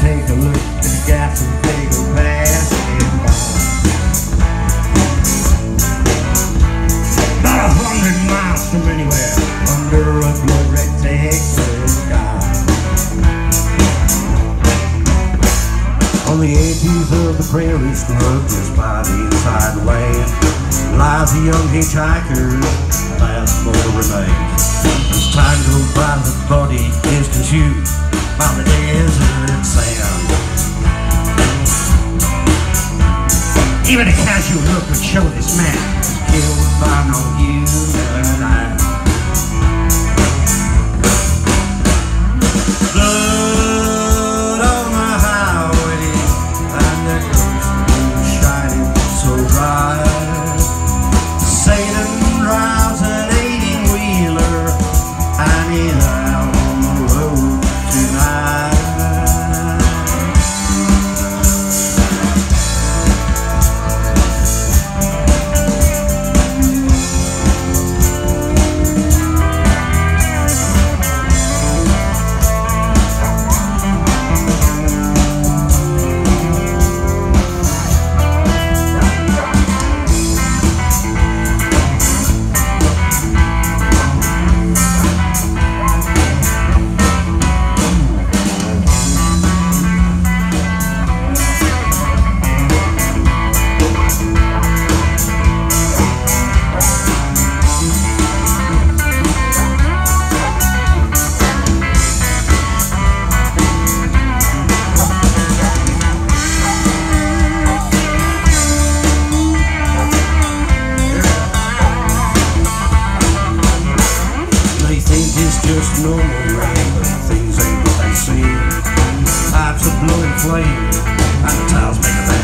Take a look at the gaps and take a About a hundred miles from anywhere Under a blood-red Texas sky. On the edges of the prairie by the side land Lies a young hitchhiker Last for remains. As time goes by the body is consumed by the desert sand. Even a casual look would show this man was killed by no human just normal rain, things ain't what they seem. Pipes are blowing flame, and the tiles make a mess.